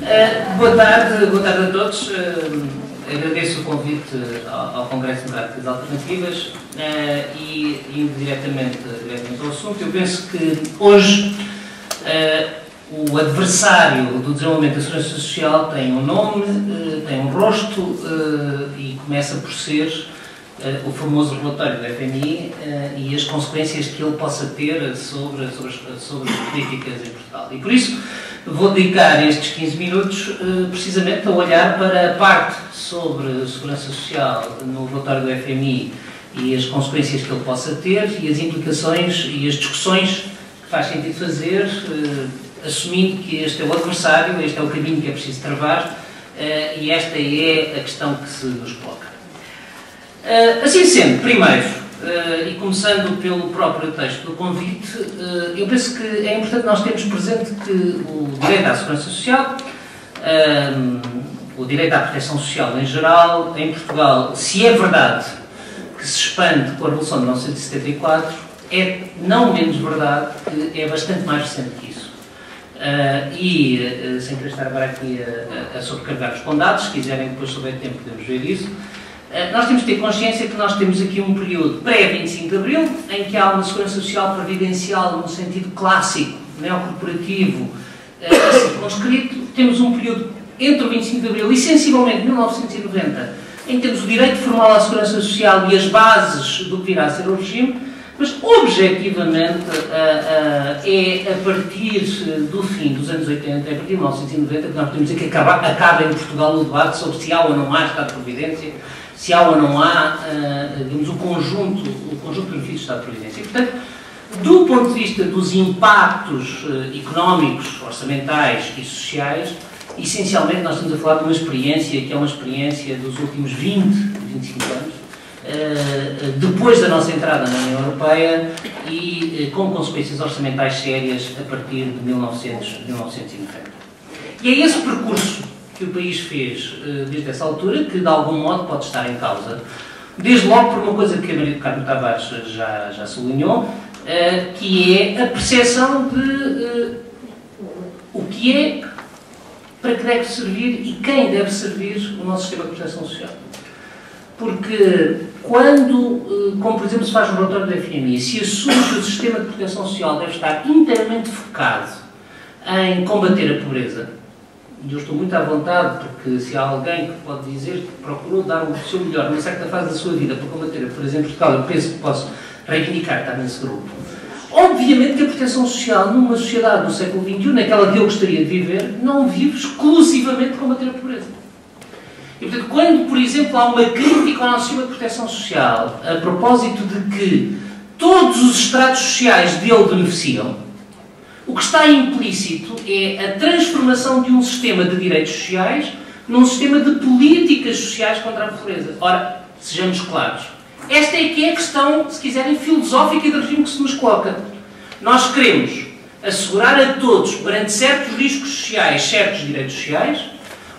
Uh, boa tarde, boa tarde a todos. Uh, agradeço o convite ao, ao Congresso de Práticas Alternativas uh, e indo diretamente, diretamente ao assunto, eu penso que hoje o adversário do desenvolvimento da segurança social tem um nome, tem um rosto e começa por ser o famoso relatório do FMI e as consequências que ele possa ter sobre, sobre, sobre as políticas em Portugal. E por isso vou dedicar estes 15 minutos uh, precisamente a olhar para a parte sobre segurança social no relatório do FMI e as consequências que ele possa ter e as implicações e as discussões que faz sentido fazer, uh, assumindo que este é o adversário, este é o caminho que é preciso travar uh, e esta é a questão que se nos coloca. assim sendo, primeiro, Uh, e começando pelo próprio texto do convite, uh, eu penso que é importante nós termos presente que o direito à segurança social, uh, o direito à proteção social em geral, em Portugal, se é verdade que se expande com a Revolução de 1974, é não menos verdade que é bastante mais recente que isso. e, sem querer estar agora aqui a, a, a sobrecarregar os condados, se quiserem depois, souber tempo, podemos ver isso. Eh, nós temos que ter consciência que nós temos aqui um período pré-25 de Abril, em que há uma segurança social previdencial no sentido clássico, neocorporativo, eh, circunscrito. Temos um período entre o 25 de Abril e sensivelmente 1990, em que temos o direito formal à segurança social e as bases do que virá a ser o regime, mas objetivamente eh, é a partir do fim dos anos 80, é a partir de 1990, que nós podemos dizer que acaba, acaba em Portugal o debate sobre se há ou não há Estado de Providência se há ou não há, uh, digamos, o conjunto, o conjunto de benefícios do Estado de Previdência. E, portanto, do ponto de vista dos impactos uh, económicos, orçamentais e sociais, essencialmente nós estamos a falar de uma experiência que é uma experiência dos últimos 20, 25 anos, uh, depois da nossa entrada na União Europeia e com consequências orçamentais sérias a partir de 1900, 1990. E é esse percurso que o país fez uh, desde essa altura, que de algum modo pode estar em causa. Desde logo por uma coisa que a Maria do Carmo Tavares já, já sublinhou, uh, que é a percepção de uh, o que é, para que deve servir e quem deve servir o nosso sistema de proteção social. Porque quando, como por exemplo se faz no relatório da FMI, se assume que o sistema de proteção social deve estar inteiramente focado em combater a pobreza, e eu estou muito à vontade, porque se há alguém que pode dizer que procurou dar o seu melhor numa certa fase da sua vida para combater a pobreza em Portugal, eu penso que posso reivindicar estar nesse grupo. Obviamente que a proteção social numa sociedade do século XXI, naquela que eu gostaria de viver, não vive exclusivamente de combater a pobreza. E, portanto, quando, por exemplo, há uma crítica ao nosso sistema de proteção social a propósito de que todos os estratos sociais dele beneficiam, o que está implícito é a transformação de um sistema de direitos sociais num sistema de políticas sociais contra a pobreza. Ora, sejamos claros. Esta é que é a questão, se quiserem, filosófica do regime que se nos coloca. Nós queremos assegurar a todos, perante certos riscos sociais, certos direitos sociais,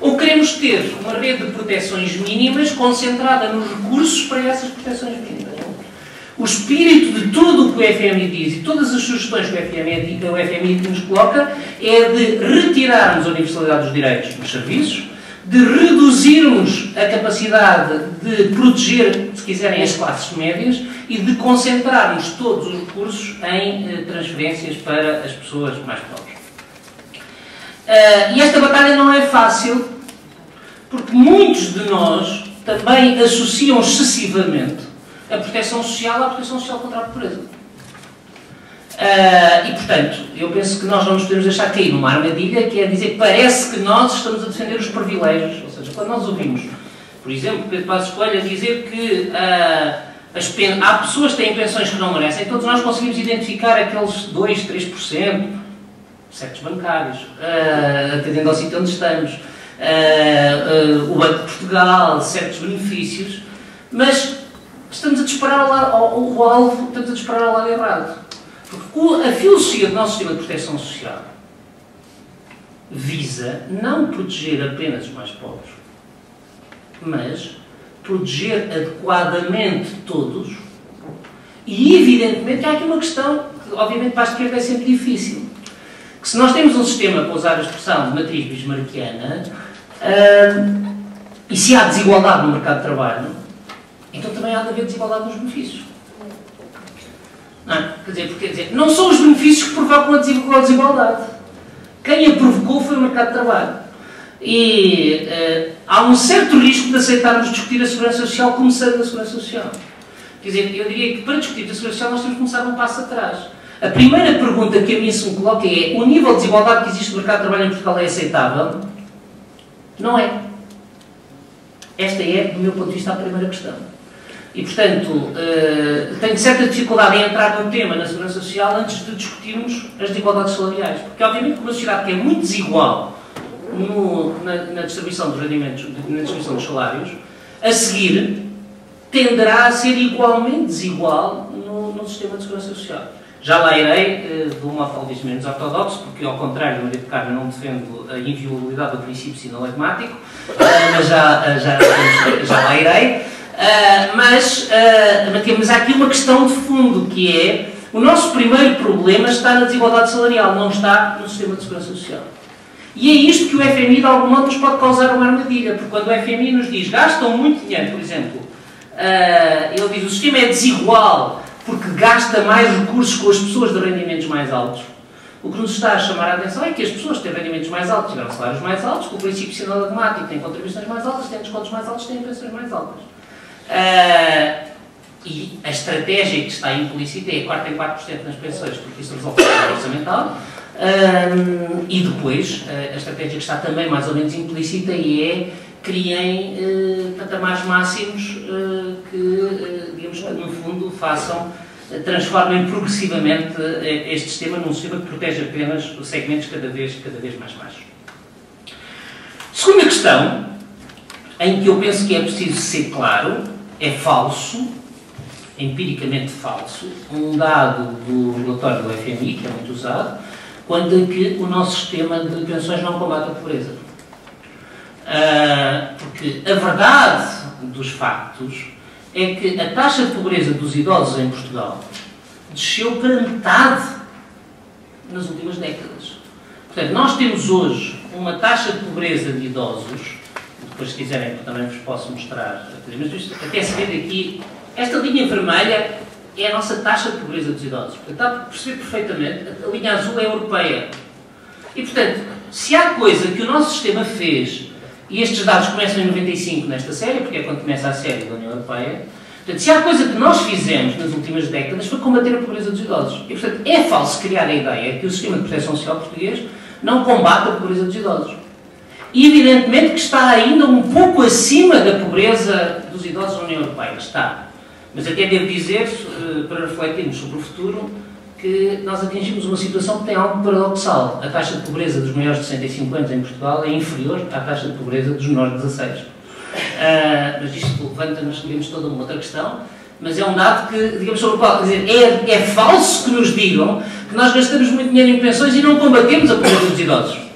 ou queremos ter uma rede de proteções mínimas concentrada nos recursos para essas proteções mínimas? O espírito de tudo o que o FMI diz e todas as sugestões que o FMI, o FMI nos coloca é de retirarmos a universalidade dos direitos nos serviços, de reduzirmos a capacidade de proteger, se quiserem, as classes médias e de concentrarmos todos os recursos em eh, transferências para as pessoas mais pobres. Uh, e esta batalha não é fácil, porque muitos de nós também associam excessivamente a proteção social à proteção social contra a pobreza. Uh, e, portanto, eu penso que nós não nos podemos deixar cair numa armadilha que é dizer que parece que nós estamos a defender os privilégios. Ou seja, quando nós ouvimos, por exemplo, Pedro Passos Coelho a dizer que uh, há pessoas que têm pensões que não merecem, todos nós conseguimos identificar aqueles 2, 3%, certos bancários, uh, atendendo ao sítio onde estamos, o Banco de Portugal, certos benefícios, mas estamos a lado, o alvo, estamos a disparar ao lado errado. Porque a filosofia do nosso sistema de proteção social visa não proteger apenas os mais pobres, mas proteger adequadamente todos. E, evidentemente, há aqui uma questão que, obviamente, para a esquerda é sempre difícil. que se nós temos um sistema, para usar a expressão de matriz bismarckiana, uh, e se há desigualdade no mercado de trabalho, então também há de haver desigualdade nos benefícios. Não, é? quer, dizer, porque, quer dizer, não são os benefícios que provocam a desigualdade. Quem a provocou foi o mercado de trabalho. E uh, há um certo risco de aceitarmos discutir a segurança social começando a segurança social. Quer dizer, eu diria que para discutir a segurança social nós temos que começar um passo atrás. A primeira pergunta que a mim se me coloca é: o nível de desigualdade que existe no mercado de trabalho em Portugal é aceitável? Não é. Esta é, do meu ponto de vista, a primeira questão. E, portanto, uh, tenho certa dificuldade em entrar no tema na segurança social antes de discutirmos as desigualdades salariais. Porque, obviamente, uma sociedade que é muito desigual no, na, na, distribuição dos rendimentos, na distribuição dos salários, a seguir tenderá a ser igualmente desigual no, no sistema de segurança social. Já lá irei uh, de um modo menos ortodoxo, porque, ao contrário do Maria de Carmen, não defendo a inviolabilidade do princípio sinalagmático, uh, mas já, uh, já, já lá irei. Uh, mas, mas há aqui uma questão de fundo, que é o nosso primeiro problema está na desigualdade salarial, não está no sistema de segurança social. E é isto que o FMI, de algum modo, nos pode causar uma armadilha, porque quando o FMI nos diz gastam muito dinheiro, por exemplo, ele diz o sistema é desigual porque gasta mais recursos com as pessoas de rendimentos mais altos. O que nos está a chamar a atenção é que as pessoas que têm rendimentos mais altos tiveram salários mais altos, com o princípio sinal automático têm contribuições mais altas, têm descontos mais altos, têm pensões mais altas. Uh, e a estratégia que está implícita é 4 em 4% nas pensões, porque isso resolve o problema orçamental. Uh, e depois, uh, a estratégia que está também mais ou menos implícita é criem uh, patamares máximos que, digamos, no fundo, façam, transformem progressivamente este sistema num sistema que protege apenas segmentos cada vez, cada vez mais baixos. Segunda questão, em que eu penso que é preciso ser claro, é falso, empiricamente falso, um dado do relatório do FMI, que é muito usado, quanto a que o nosso sistema de pensões não combate a pobreza. Uh, porque a verdade dos factos é que a taxa de pobreza dos idosos em Portugal desceu para metade nas últimas décadas. Portanto, nós temos hoje uma taxa de pobreza de idosos depois, se quiserem, também vos posso mostrar. Mas isto, até se ver aqui, esta linha vermelha é a nossa taxa de pobreza dos idosos. Portanto, está a perceber perfeitamente, a linha azul é europeia. E, portanto, se há coisa que o nosso sistema fez, e estes dados começam em 95 nesta série, porque é quando começa a série da União Europeia, portanto, se há coisa que nós fizemos nas últimas décadas foi combater a pobreza dos idosos. E, portanto, é falso criar a ideia que o sistema de proteção social português não combate a pobreza dos idosos evidentemente que está ainda um pouco acima da pobreza dos idosos na União Europeia. Está. Mas até devo dizer, eh, para refletirmos sobre o futuro, que nós atingimos uma situação que tem algo paradoxal. A taxa de pobreza dos maiores de 65 anos em Portugal é inferior à taxa de pobreza dos menores de 16. Uh, ah, mas isto levanta-nos, digamos, toda uma outra questão. Mas é um dado que, digamos, sobre o qual, dizer, é, é falso que nos digam que nós gastamos muito dinheiro em pensões e não combatemos a pobreza dos idosos.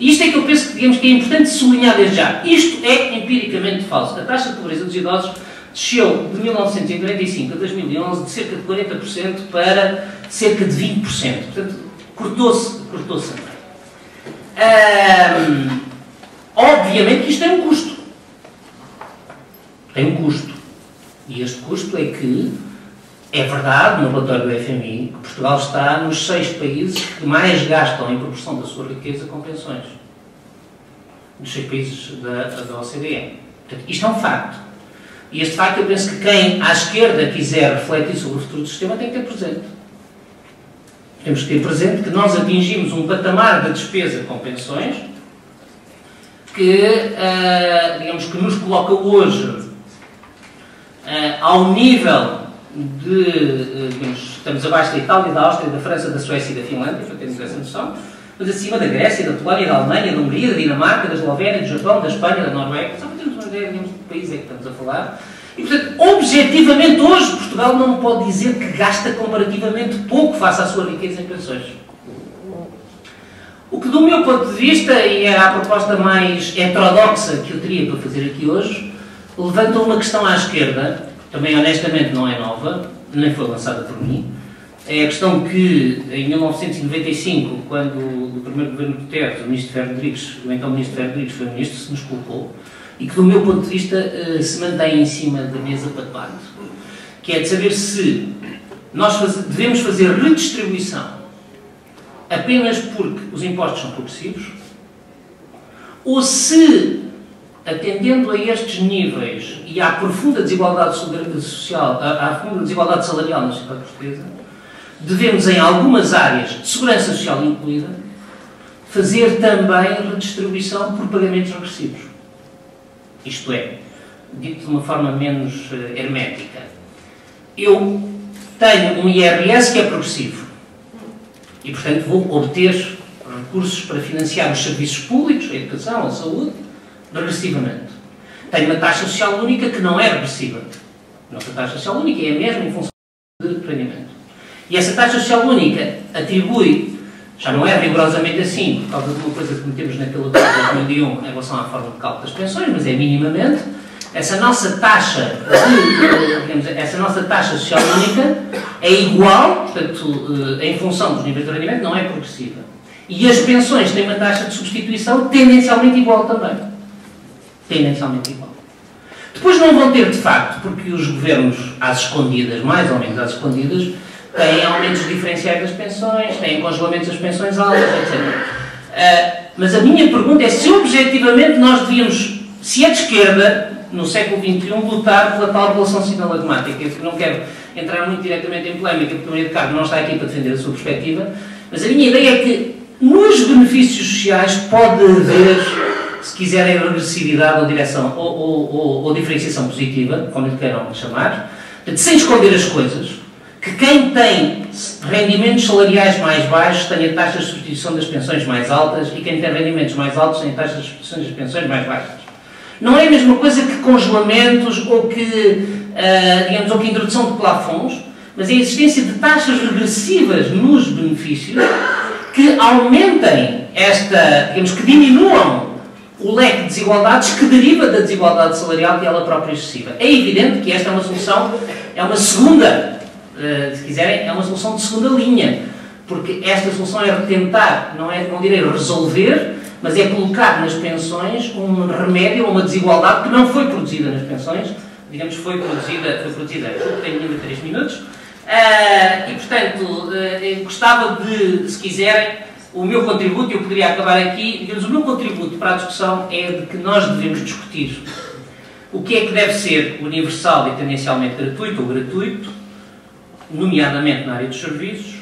Isto é que eu penso que, digamos, que é importante sublinhar desde já. Isto é empiricamente falso. A taxa de pobreza dos idosos desceu de 1945 a 2011 de cerca de 40% para cerca de 20%. Portanto, cortou-se cortou também. obviamente que isto tem um custo. Tem um custo. E este custo é que é verdade, no relatório do FMI, que Portugal está nos seis países que mais gastam em proporção da sua riqueza com pensões. Nos seis países da, da OCDE. Portanto, isto é um facto. E este facto eu penso que quem à esquerda quiser refletir sobre o futuro do sistema tem que ter presente. Temos que ter presente que nós atingimos um patamar de despesa com pensões que, uh, digamos, que nos coloca hoje uh, ao nível de, eh, digamos, estamos abaixo da Itália, da Áustria, da França, da Suécia e da Finlândia, para termos essa noção, mas acima da Grécia, da Polónia, da Alemanha, da Hungria, da Dinamarca, da Eslovénia, do Japão, da Espanha, da Noruega, só para termos uma ideia digamos, do país é que estamos a falar. E, portanto, objetivamente, hoje, Portugal não pode dizer que gasta comparativamente pouco face à sua riqueza em pensões. O que, do meu ponto de vista, e é a proposta mais heterodoxa que eu teria para fazer aqui hoje, levanta uma questão à esquerda, também honestamente não é nova, nem foi lançada por mim, é a questão que, em 1995, quando o primeiro governo Duterte, o ministro Ferro Rodrigues, o então ministro Ferro Rodrigues foi ministro, se nos colocou, e que, do meu ponto de vista, eh, se mantém em cima da mesa para debate, que é de saber se nós devemos fazer redistribuição apenas porque os impostos são progressivos, ou se, atendendo a estes níveis e à profunda desigualdade social, à, profunda desigualdade salarial na sociedade portuguesa, devemos, em algumas áreas, segurança social incluída, fazer também redistribuição por pagamentos regressivos. Isto é, dito de uma forma menos uh, hermética, eu tenho um IRS que é progressivo e, portanto, vou obter recursos para financiar os serviços públicos, a educação, a saúde, regressivamente. Tenho uma taxa social única que não é regressiva. A nossa taxa social única é a mesma em função de rendimento. E essa taxa social única atribui, já não é rigorosamente assim, por causa de uma coisa que metemos naquele acordo de 2001 em relação à forma de cálculo das pensões, mas é minimamente, essa nossa taxa, digamos, essa nossa taxa social única é igual, portanto, eh, em função dos níveis de rendimento, não é progressiva. E as pensões têm uma taxa de substituição tendencialmente igual também. Tendencialmente igual. Depois não vão ter, de facto, porque os governos, às escondidas, mais ou menos às escondidas, têm aumentos diferenciais das pensões, têm congelamentos das pensões altas, etc. Uh, mas a minha pergunta é se objetivamente nós devíamos, se é de esquerda, no século XXI, lutar pela tal relação sinalagmática. Eu não quero entrar muito diretamente em polémica, porque o Maria de não está aqui para defender a sua perspectiva, mas a minha ideia é que nos benefícios sociais pode haver, se quiserem, regressividade ou direção ou, ou, ou, diferenciação positiva, como lhe queiram chamar, sem esconder as coisas que quem tem rendimentos salariais mais baixos tenha taxas de substituição das pensões mais altas e quem tem rendimentos mais altos tenha taxas de substituição das pensões mais baixas. Não é a mesma coisa que congelamentos ou que, uh, digamos, ou que introdução de plafons, mas é a existência de taxas regressivas nos benefícios que aumentem esta, digamos, que diminuam o leque de desigualdades que deriva da desigualdade salarial que ela própria é excessiva. É evidente que esta é uma solução, é uma segunda eh, se quiserem, é uma solução de segunda linha, porque esta solução é tentar, não, é, não direi resolver, mas é colocar nas pensões um remédio a uma desigualdade que não foi produzida nas pensões, digamos, foi produzida, foi produzida, tenho ainda 3 minutos, uh, e portanto, uh, gostava de, se quiserem, o meu contributo, eu poderia acabar aqui, o meu contributo para a discussão é de que nós devemos discutir o que é que deve ser universal e tendencialmente gratuito ou gratuito, nomeadamente na área dos serviços,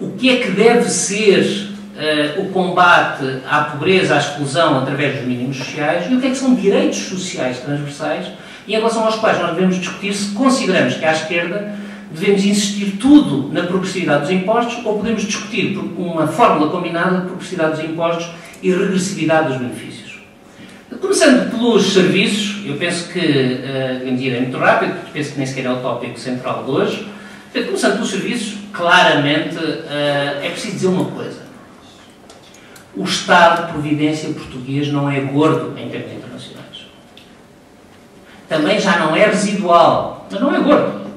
o que é que deve ser uh, o combate à pobreza, à exclusão através dos mínimos sociais e o que é que são direitos sociais transversais e em relação aos quais nós devemos discutir se consideramos que à esquerda devemos insistir tudo na progressividade dos impostos ou podemos discutir uma fórmula combinada de progressividade dos impostos e regressividade dos benefícios. Começando pelos serviços, eu penso que, uh, digamos, é muito rápido, porque penso que nem sequer é o tópico central de hoje, começando pelos serviços, claramente uh, é preciso dizer uma coisa. O Estado de Providência português não é gordo em termos internacionais. Também já não é residual, mas não é gordo.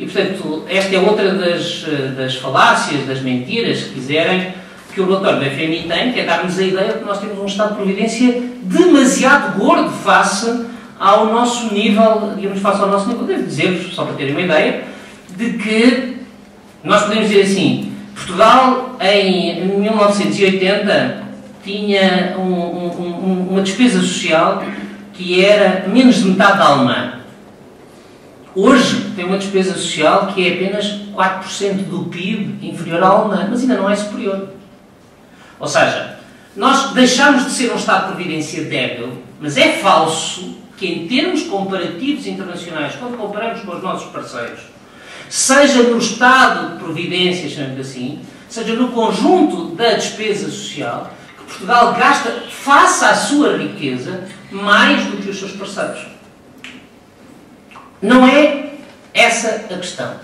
E, portanto, esta é outra das, eh, das falácias, das mentiras, se quiserem, que o relatório do FMI tem, que é dar-nos a ideia de que nós temos um Estado de Providência demasiado gordo face ao nosso nível, digamos, face ao nosso nível. Devo dizer-vos, só para terem uma ideia, de que nós podemos dizer assim, Portugal em 1980 tinha um, um, uma despesa social que era menos de metade da alemã. Hoje tem uma despesa social que é apenas 4% do PIB inferior à alemã, mas ainda não é superior. Ou seja, nós deixamos de ser um Estado de Providência débil, mas é falso que em termos comparativos internacionais, quando comparamos com os nossos parceiros, seja no estado de providência, chamamos assim, seja no conjunto da despesa social, que Portugal gasta, face à sua riqueza, mais do que os seus parceiros. Não é essa a questão.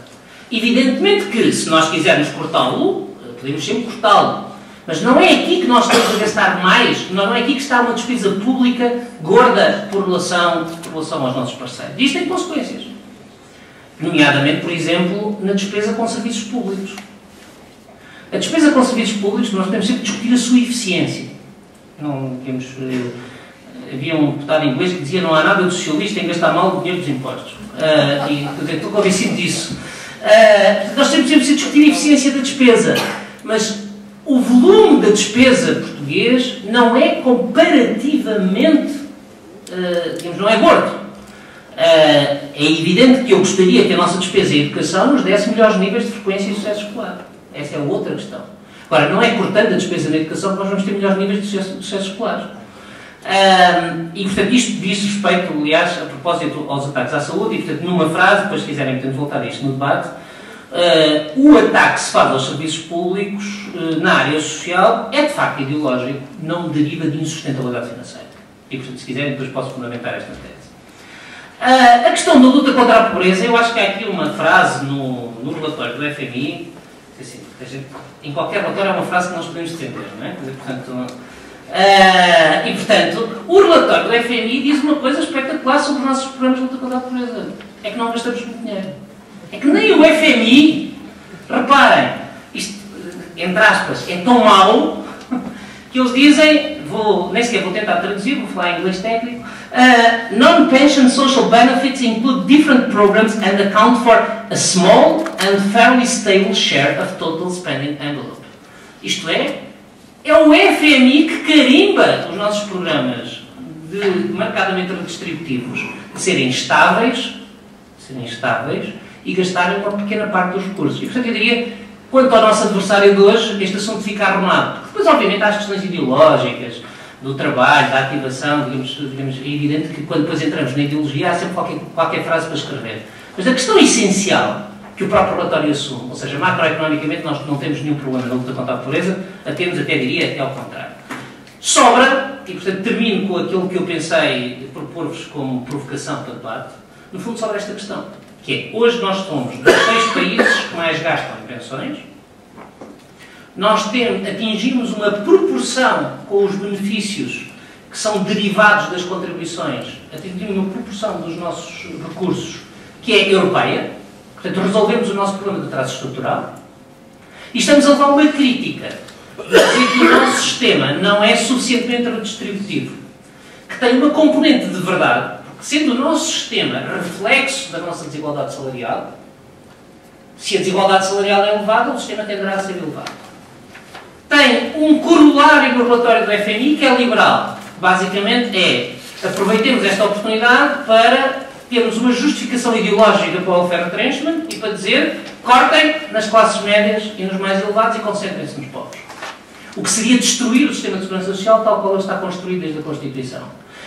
Evidentemente que, se nós quisermos cortá-lo, podemos sempre cortá-lo. Mas não é aqui que nós temos a gastar mais, não é aqui que está uma despesa pública gorda por relação, por relação aos nossos parceiros. Isto tem consequências. Nomeadamente, por exemplo, na despesa com serviços públicos. A despesa com serviços públicos, nós temos sempre que discutir a sua eficiência. Não temos. Havia um deputado inglês que dizia não há nada de socialista em gastar mal o dinheiro dos impostos. Uh, e estou convencido disso. Uh, nós temos sempre que discutir a eficiência da despesa, mas o volume da despesa português não é comparativamente, uh, digamos, não é gordo. é evidente que eu gostaria que a nossa despesa em educação nos desse melhores níveis de frequência e sucesso escolar. Essa é outra questão. Agora, não é cortando a despesa na educação que nós vamos ter melhores níveis de sucesso, de sucesso escolar. Um, e, portanto, isto diz respeito, aliás, a propósito aos ataques à saúde, e, portanto, numa frase, depois se quiserem, podemos voltar a isto no debate, uh, o ataque que se faz aos serviços públicos uh, na área social é, de facto, ideológico, não deriva de insustentabilidade financeira. E, portanto, se quiserem, depois posso fundamentar esta tese. Uh, a questão da luta contra a pobreza, eu acho que há aqui uma frase no, no relatório do FMI, assim, em qualquer relatório há uma frase que nós podemos defender, não é? Portanto, Uh, e, portanto, o relatório do FMI diz uma coisa espetacular sobre os nossos programas de luta contra a pobreza. É que não gastamos muito dinheiro. É que nem o FMI, reparem, isto, entre aspas, é tão mau que eles dizem, vou, nem sequer vou tentar traduzir, vou falar em inglês técnico, uh, non-pension social benefits include different programs and account for a small and fairly stable share of total spending envelope. Isto é, é o FMI que carimba os nossos programas de, marcadamente redistributivos de serem estáveis, serem estáveis e gastarem uma pequena parte dos recursos. E, portanto, eu diria, quanto ao nosso adversário de hoje, este assunto fica arrumado. Depois, obviamente, há as questões ideológicas, do trabalho, da ativação, digamos, digamos, é evidente que quando depois entramos na ideologia há sempre qualquer, qualquer frase para escrever. Mas a questão essencial que o próprio relatório assume. Ou seja, macroeconomicamente nós não temos nenhum problema na luta contra a pobreza, a temos até diria até ao contrário. Sobra, e portanto termino com aquilo que eu pensei propor-vos como provocação para debate, no fundo sobre esta questão, que é, hoje nós somos dos seis países que mais gastam em pensões, nós temos, atingimos uma proporção com os benefícios que são derivados das contribuições, atingimos uma proporção dos nossos recursos que é europeia, Portanto, resolvemos o nosso problema de atraso estrutural e estamos a levar uma crítica dizer que o nosso sistema não é suficientemente redistributivo, que tem uma componente de verdade, porque sendo o nosso sistema reflexo da nossa desigualdade salarial, se a desigualdade salarial é elevada, o sistema tenderá a ser elevado. Tem um corolário no relatório do FMI que é liberal. Basicamente é aproveitemos esta oportunidade para temos uma justificação ideológica para o welfare entrenchment e para dizer cortem nas classes médias e nos mais elevados e concentrem-se nos pobres. O que seria destruir o sistema de segurança social tal qual ele está construído desde a Constituição.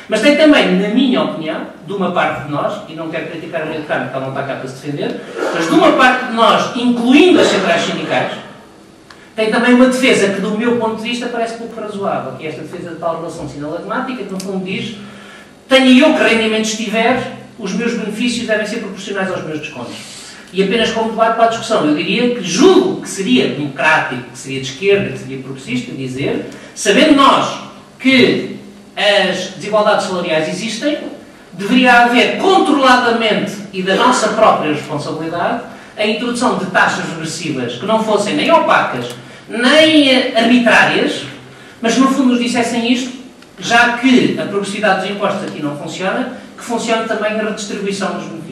Mas tem também, na minha opinião, de uma parte de nós, e não quero criticar Maria de Carmo, porque ela não está cá para se defender, mas de uma parte de nós, incluindo as centrais sindicais, tem também uma defesa que, do meu ponto de vista, parece pouco razoável, que é esta defesa de tal relação sinalagmática, que no fundo diz tenha eu que rendimento estiver, os meus benefícios devem ser proporcionais aos meus descontos. E apenas como debate para a discussão, eu diria que julgo que seria democrático, que seria de esquerda, que seria progressista, dizer, sabendo nós que as desigualdades salariais existem, deveria haver controladamente e da nossa própria responsabilidade a introdução de taxas regressivas que não fossem nem opacas, nem arbitrárias, mas no fundo nos dissessem isto, já que a progressividade dos impostos aqui não funciona, que funcione também a redistribuição dos benefícios